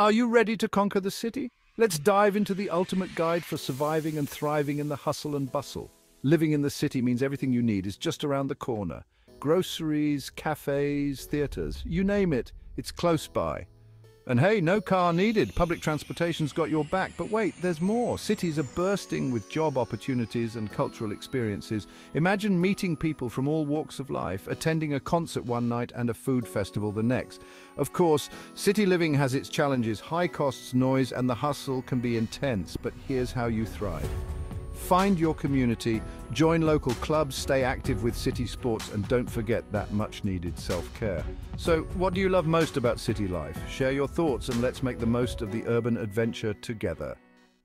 Are you ready to conquer the city? Let's dive into the ultimate guide for surviving and thriving in the hustle and bustle. Living in the city means everything you need is just around the corner. Groceries, cafes, theatres, you name it, it's close by. And hey, no car needed. Public transportation's got your back. But wait, there's more. Cities are bursting with job opportunities and cultural experiences. Imagine meeting people from all walks of life, attending a concert one night and a food festival the next. Of course, city living has its challenges. High costs, noise, and the hustle can be intense. But here's how you thrive. Find your community, join local clubs, stay active with city sports, and don't forget that much needed self care. So, what do you love most about city life? Share your thoughts and let's make the most of the urban adventure together.